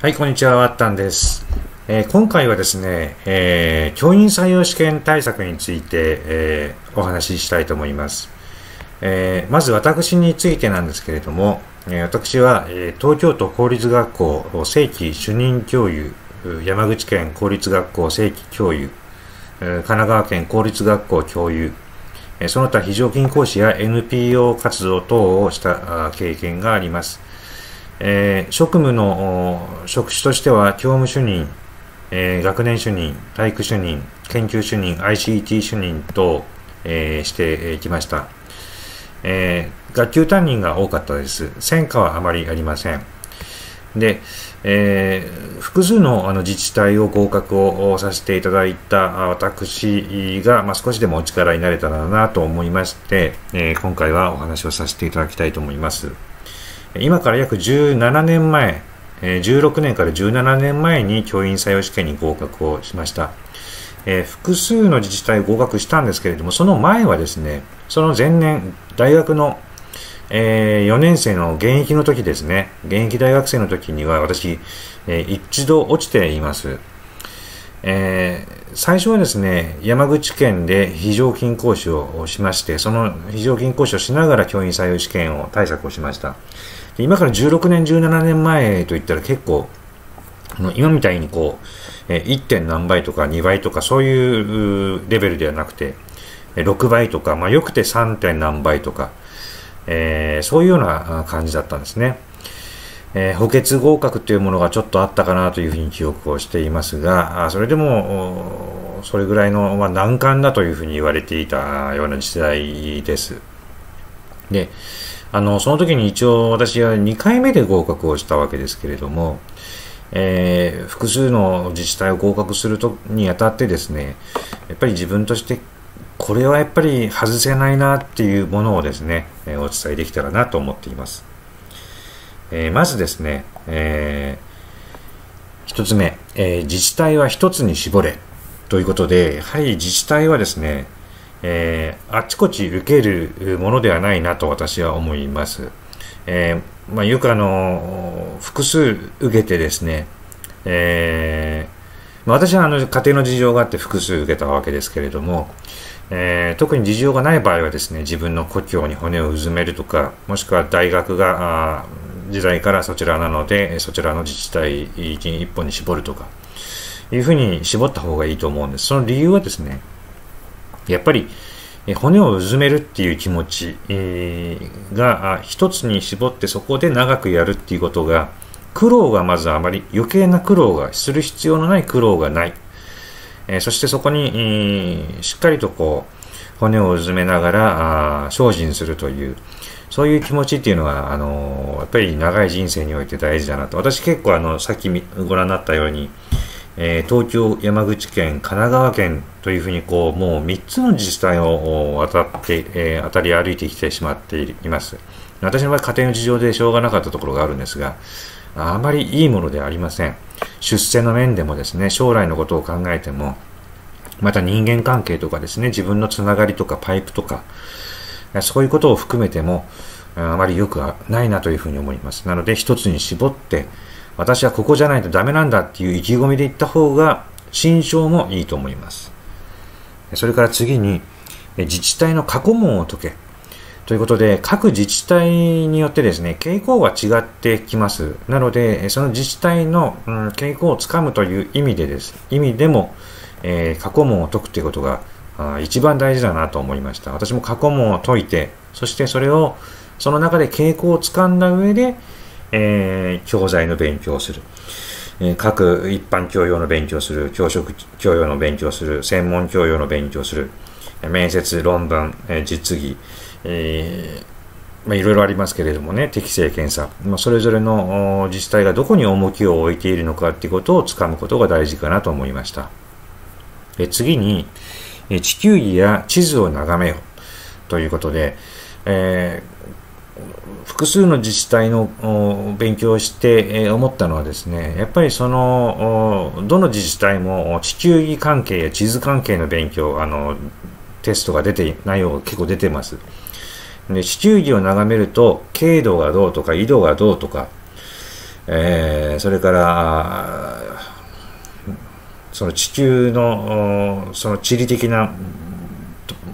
はい、こんにちは、わったんです。えー今回はですね、えー教員採用試験対策について、えーお話ししたいと思います。えーまず私についてなんですけれども、えー私は、えー東京都公立学校正規主任教諭、山口県公立学校正規教諭、神奈川県公立学校教諭、その他非常勤講師や NPO 活動等をした経験があります。えー職務の職種としては教務主任、えー学年主任、体育主任、研究主任、ICT 主任と、えーしてきました、えー学級担任が多かったです。戦果はあまりありません。で、えー複数のあの自治体を合格をさせていただいた私が、まあ、少しでもお力になれたらなと思いまして、えー今回はお話をさせていただきたいと思います。今から約17年前、16年から17年前に教員採用試験に合格をしました。えー複数の自治体合格したんですけれども、その前はですね、その前年、大学の、え4年生の現役の時ですね、現役大学生の時には私、えー一度落ちています。えー最初はですね、山口県で非常勤講師をしまして、その非常勤講師をしながら教員採用試験を対策をしました。今から16年、17年前といったら結構、あの今みたいにこう、1. 点何倍とか2倍とかそういうレベルではなくて、6倍とか、まあ、よくて 3. 点何倍とか、えーそういうような感じだったんですね。えー補欠合格というものがちょっとあったかなというふうに記憶をしていますが、それでも、それぐらいの、まあ、難関だというふうに言われていたような時代です。で、あの、その時に一応私は2回目で合格をしたわけですけれども、えー複数の自治体を合格するとにあたってですね、やっぱり自分としてこれはやっぱり外せないなっていうものをですね、えーお伝えできたらなと思っています。えーまずですね、えー一つ目、えー自治体は一つに絞れということで、やはり自治体はですね、えーあちこち受けるものではないなと私は思います。えーまあ、よくあの、複数受けてですね、えーまあ私はあの家庭の事情があって複数受けたわけですけれども、えー特に事情がない場合はですね、自分の故郷に骨をうずめるとか、もしくは大学があ時代からそちらなので、そちらの自治体に一本に絞るとか、いうふうに絞った方がいいと思うんです。その理由はですね、やっぱり、骨をうずめるっていう気持ち、が一つに絞ってそこで長くやるっていうことが、苦労がまずあまり余計な苦労がする必要のない苦労がない。えそしてそこに、しっかりとこう、骨をうずめながら、精進するという、そういう気持ちっていうのは、あのやっぱり長い人生において大事だなと。私結構あの、さっきご覧になったように、えー東京、山口県、神奈川県というふうにこう、もう3つの自治体を渡って、えー当たり歩いてきてしまっています。私の場合、家庭の事情でしょうがなかったところがあるんですが、あまりいいものではありません。出世の面でもですね、将来のことを考えても、また人間関係とかですね、自分のつながりとかパイプとか、そういうことを含めても、あまり良くはないなというふうに思います。なので、一つに絞って、私はここじゃないとダメなんだっていう意気込みで行った方が、心象もいいと思います。それから次に、自治体の過去問を解け。ということで、各自治体によってですね、傾向が違ってきます。なので、その自治体の、うん傾向をつかむという意味でです。意味でも、えー過去問を解くということがあ一番大事だなと思いました。私も過去問を解いて、そしてそれを、その中で傾向をつかんだ上で、えー教材の勉強をする。えー各一般教養の勉強をする、教職教養の勉強をする、専門教養の勉強をする、面接、論文、えー実技、えま、いろいろありますけれどもね、適正検査、まあ、それぞれの自治体がどこに重きを置いているのかっていうことをつかむことが大事かなと思いました。え次に、え地球儀や地図を眺めよということで、えー複数の自治体の勉強をして、思ったのはですね、やっぱりその、どの自治体も地球儀関係や地図関係の勉強、あの、テストが出て、内容が結構出てます。で、地球儀を眺めると、経度がどうとか、緯度がどうとか、えー、それからその地球のその地理的な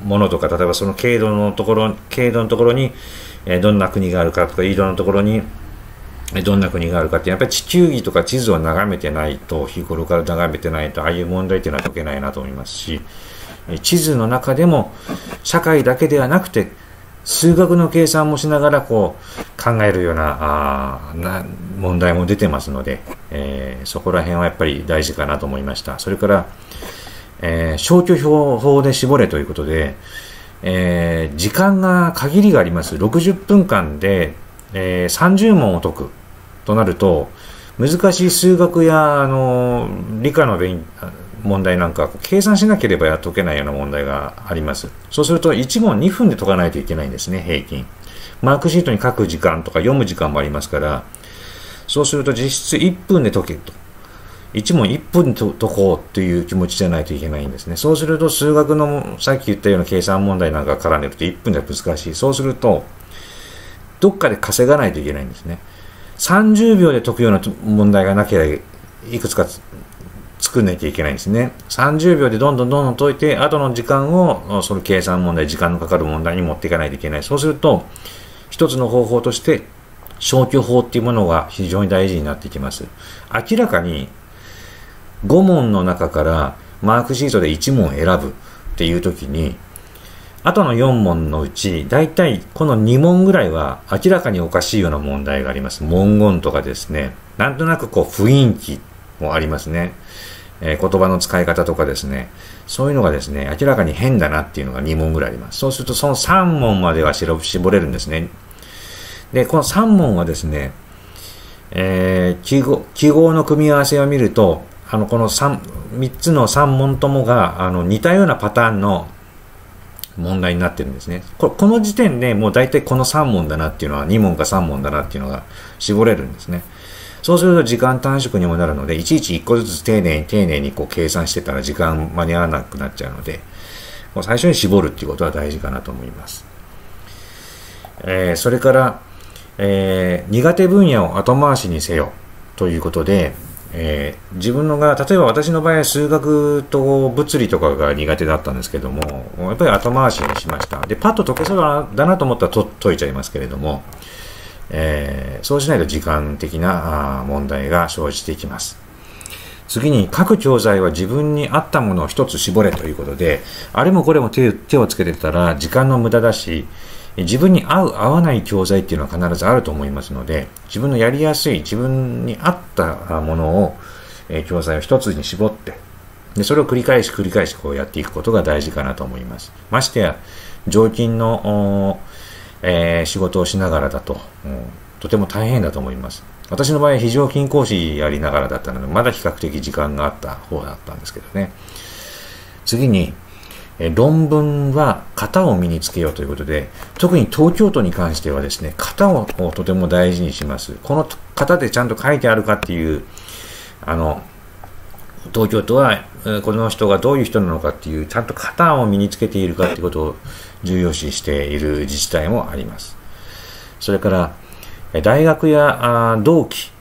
ものとか例えばその経度のところ経度のところに、え、どんな国があるかとか緯度のところにどんな国があるかってやっぱり地球儀とか地図を眺めてないと日頃から眺めてないとああいう問題っていうのは解けないなと思いますし地図の中でも社会だけではなくて数学の計算もしながらこう考えるようなあな問題も出てますので、えー、そこら辺はやっぱり大事かなと思いました。それから、えー、消去法で絞れということで、えー、時間が限りがあります。60分間で、えー、30問を解くとなると、難しい数学やあの理科の勉問題なんか計算しなければ解けないような問題があります。そうすると1問2分で解かないといけないんですね平均。マークシートに書く時間とか読む時間もありますからそうすると実質1分で解けると。1問1分で解こうという気持ちじゃないといけないんですねそうすると数学のさっき言ったような計算問題なんか絡めると1分では難しいそうするとどっかで稼がないといけないんですね30秒で解くような問題がなければいくつか作んなきゃいけないんですね。30秒でどんどんどんどん解いて、後の時間をその計算問題、時間のかかる問題に持っていかないといけない。そうすると、一つの方法として、消去法っていうものが非常に大事になってきます。明らかに5問の中からマークシートで1問選ぶっていう時に、あとの4問のうち、大体この2問ぐらいは明らかにおかしいような問題があります。文言とかですね。なんとなくこう雰囲気もありますね。えー、言葉の使い方とかですね、そういうのがですね、明らかに変だなっていうのが2問ぐらいあります。そうするとその3問までは絞れるんですね。で、この3問はですね、えー、記号記号の組み合わせを見ると、あのこの 3, 3つの3問ともがあの似たようなパターンの問題になってるんですね。ここの時点でもう大体この3問だなっていうのは2問か3問だなっていうのが絞れるんですね。そうすると時間短縮にもなるので、いちいち1個ずつ丁寧に丁寧にこう計算してたら時間間に合わなくなっちゃうので、もう最初に絞るっていうことは大事かなと思います。えー、それから、えー、苦手分野を後回しにせよということで、えー、自分のが、例えば私の場合は数学と物理とかが苦手だったんですけども、やっぱり後回しにしました。で、パッと解けそうだなと思ったらと解いちゃいますけれども、えー、そうしないと時間的な問題が生じていきます。次に各教材は自分に合ったものを一つ絞れということで、あれもこれも手手をつけてたら時間の無駄だし、自分に合う合わない教材っていうのは必ずあると思いますので、自分のやりやすい、自分に合ったものを、え、教材を一つに絞って、でそれを繰り返し繰り返しこうやっていくことが大事かなと思います。ましてや、常勤のえー、仕事をしながらだと、うん、とても大変だと思います。私の場合、非常勤講師やりながらだったので、まだ比較的時間があった方だったんですけどね。次に、論文は型を身につけようということで、特に東京都に関してはですね、型をとても大事にします。この型でちゃんと書いてあるかっていう、あの、東京都はこの人がどういう人なのかっていうちゃんと型を身につけているかっていうことを重要視している自治体もありますそれから大学や同期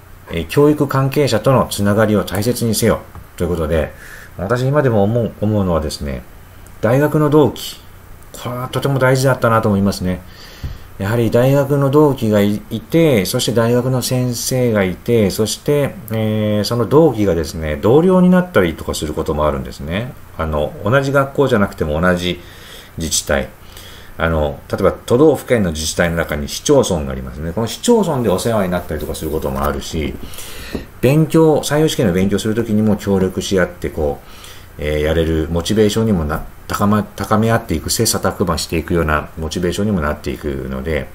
教育関係者とのつながりを大切にせよということで私今でも思う思うのはですね大学の同期これはとても大事だったなと思いますねやはり大学の同期がいて、そして大学の先生がいて、そして、えー、その同期がですね、同僚になったりとかすることもあるんですね。あの、同じ学校じゃなくても同じ自治体。あの、例えば都道府県の自治体の中に市町村がありますね。この市町村でお世話になったりとかすることもあるし、勉強、採用試験の勉強するときにも協力し合って、こう、えー、やれるモチベーションにもな高,、ま、高め合っていく切磋琢磨していくようなモチベーションにもなっていくので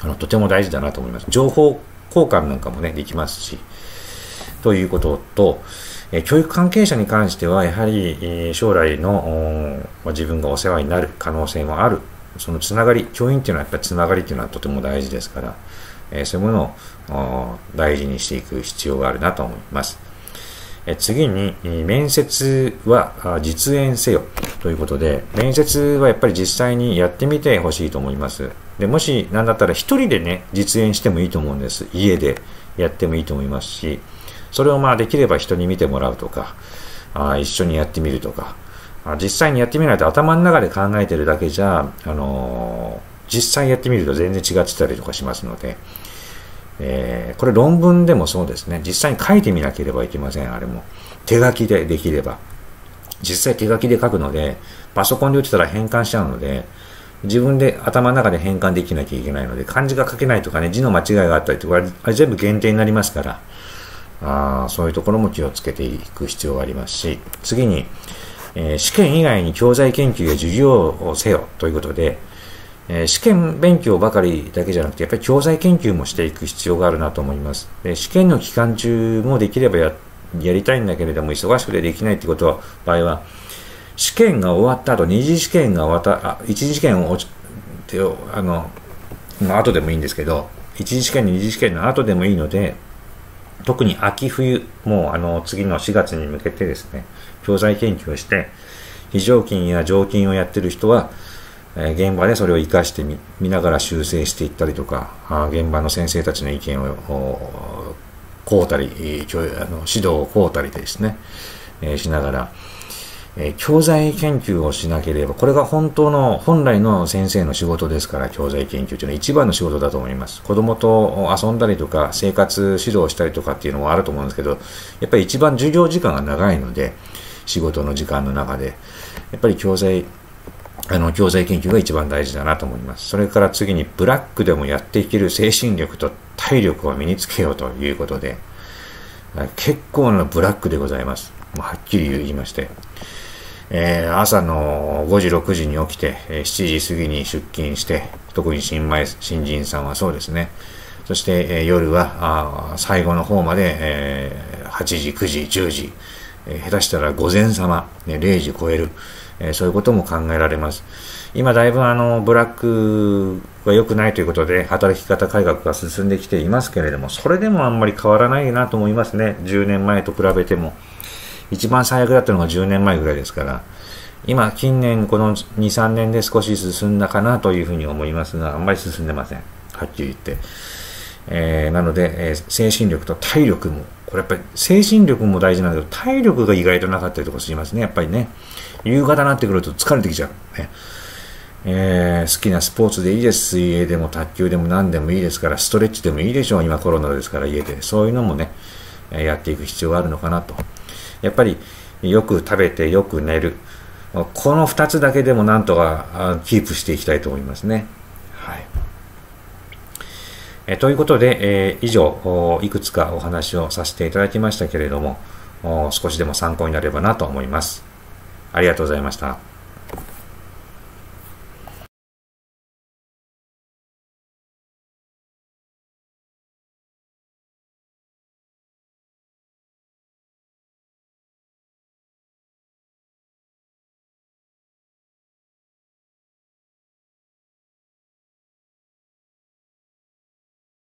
あのとても大事だなと思います情報交換なんかもねできますしということと、え、教育関係者に関してはやはり、え、将来の、自分がお世話になる可能性もあるそのつながり教員っていうのはやっぱりつながりっていうのはとても大事ですから、え、そういうものを大事にしていく必要があるなと思います。次に、面接は実演せよということで、面接はやっぱり実際にやってみてほしいと思います。でもし、なんだったら一人でね、実演してもいいと思うんです。家でやってもいいと思いますし、それをまあできれば人に見てもらうとか、あ一緒にやってみるとか、あ実際にやってみないと頭の中で考えてるだけじゃ、あのー、実際やってみると全然違ってたりとかしますので、えー、これ論文でもそうですね。実際に書いてみなければいけません、あれも。手書きでできれば。実際手書きで書くので、パソコンで打ってたら変換しちゃうので、自分で頭の中で変換できなきゃいけないので、漢字が書けないとかね、字の間違いがあったりとか、あれ全部限定になりますから、あそういうところも気をつけていく必要がありますし、次に、えー、試験以外に教材研究や授業をせよということで、え、試験勉強ばかりだけじゃなくて、やっぱり教材研究もしていく必要があるなと思います。で試験の期間中もできればやりたいんだけれども、忙しくてできないってことは、場合は、試験が終わった後、二次試験が終わった、あ、一次試験を、あの、まあ、後でもいいんですけど、一次試験、二次試験の後でもいいので、特に秋冬、もうあの次の4月に向けてですね、教材研究をして、非常勤や常勤をやってる人は、え、現場でそれを活かしてみ見ながら修正していったりとか、現場の先生たちの意見をこうたり、あの指導をこうたりですね、え、しながら、え、教材研究をしなければ、これが本当の、本来の先生の仕事ですから、教材研究というのは一番の仕事だと思います。子供と遊んだりとか、生活指導したりとかっていうのもあると思うんですけど、やっぱり一番授業時間が長いので、仕事の時間の中で、やっぱり教材、あの、教材研究が一番大事だなと思います。それから次に、ブラックでもやっていける精神力と体力を身につけようということで、結構なブラックでございます。はっきり言いまして。えー、朝の5時、6時に起きて、7時過ぎに出勤して、特に新米、新人さんはそうですね。そして、えー、夜はあ最後の方まで、えー、8時、9時、10時、えー、下手したら午前様、ね、0時超える、えー、そういうことも考えられます。今だいぶあのブラックが良くないということで働き方改革が進んできていますけれども、それでもあんまり変わらないなと思いますね。10年前と比べても。一番最悪だったのが10年前ぐらいですから、今、近年、この2、3年で少し進んだかなというふうに思いますが、あんまり進んでません。はっきり言って。えー、なので、えー、精神力と体力も、これやっぱり精神力も大事なんだけど、体力が意外となかったりとかしますね、やっぱりね。夕方になってくると疲れてきちゃう。ねえー、好きなスポーツでいいです。水泳でも卓球でも何でもいいですから、ストレッチでもいいでしょう。今コロナですから家で。そういうのもね、やっていく必要があるのかなとやっぱりよく食べてよく寝る。この2つだけでもなんとかキープしていきたいと思いますね。えということで、え、以上、いくつかお話をさせていただきましたけれども、少しでも参考になればなと思います。ありがとうございました。